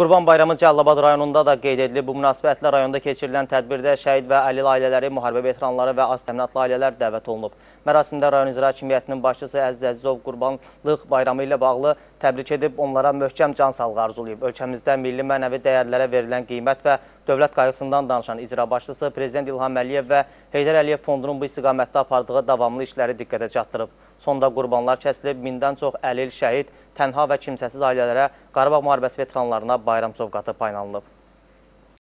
Qurban Bayramı Cəllabad rayonunda da qeyd edilib. Bu münasibətlə rayonda keçirilən tədbirdə şəhid və əlil ailələri, müharibə veteranları və az təminatlı ailələr dəvət olunub. Mərasimdə rayon icra hakimiyyətinin başçısı Əziz Əzizov Qurbanlıq bayramı ilə bağlı təbrik edib, onlara möhkəm can sağlığı arzulayıb. Ölkəmizdə milli mənəvi dəyərlərə verilən qiymət və dövlət qayğısından danışan icra başçısı Prezident İlham Əliyev və Heydər Əliyev Fondunun bu istiqamətdə apardığı davamlı işləri diqqətə çatdırıb. Sonda qurbanlar kəsilib, mindən çox əlil, şəhid, tənha və kimsəsiz ailələrə Qarabağ müharibəsi veteranlarına bayram sovqatı paylanılıb.